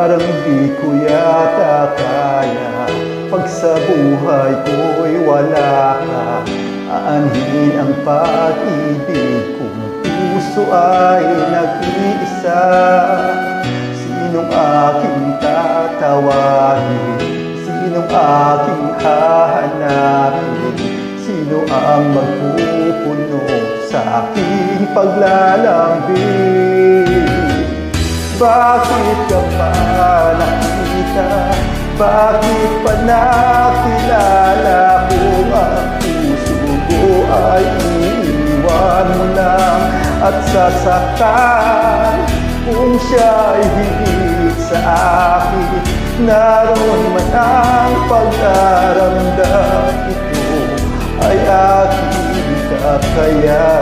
Parang di ko yata kaya Pag sa buhay ko'y wala ka Aanhin ang pag-ibig kong puso ay nag-iisa Sinong aking tatawagin? Sinong aking hahanapin? Sino ang magpupuno sa aking paglalambing? Bakit ka pa nakita? Bakit pa nakilala kung ang puso ko ay iiwan mo lang at sasaktan kung siya'y higit sa akin Naroon man ang pagdaramdam. Ito ay aking kakayanin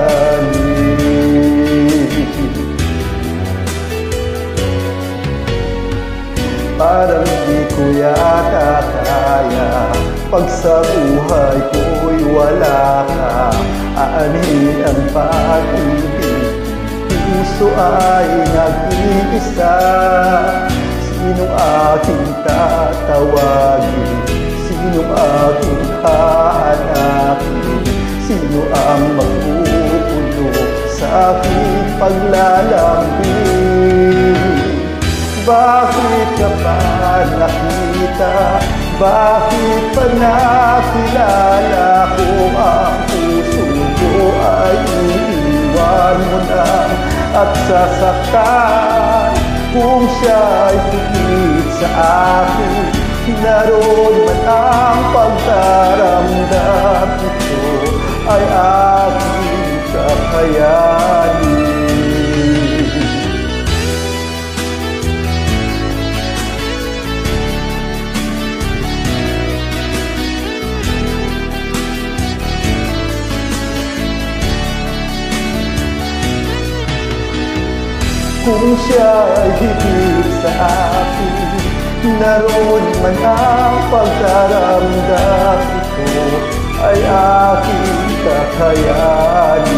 Parang di ko yata kaya. Pag sa buhay ko'y wala ka Aanin ang pag-ibig. Puso ay nag-iisa. Sinong aking tatawagin? Sinong aking hahanapin? Sino ang magpupuno sa aking paglalambing bakit ka pa nakita? Bakit pa nakilala kung ang puso ko? Ay iiwan mo na at sasaktan. Kung siya'y higit sa akin Naroon man ang pagdaramdam Kung siya'y higit sa akin Naroon man ang pagdaramdam ito Ay aking kakayanin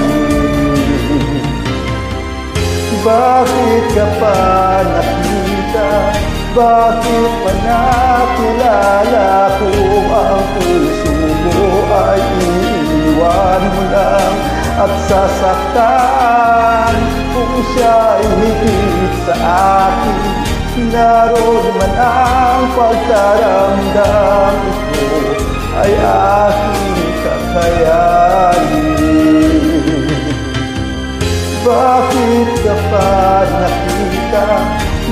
Bakit ka pa nakita? Bakit pa nakilala Kung ang puso mo ay iiwan mo lang At sasaktan kung siya'y higit sa akin Naroon man ang pagkaramdam ito Ay aking kakayanin Bakit ka pa nakita?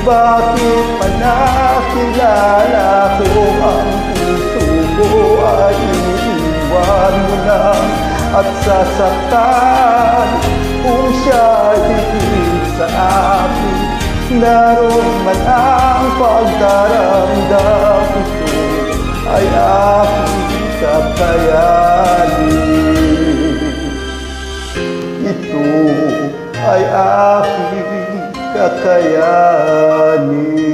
Bakit pa nakilala Kung ang puso ko ay iniiwan mo lang At sasaktan kung siya'y higit sa akin Naroon man ang pagdaramdam ito Ay aking kakayanin. Ito ay aking kakayanin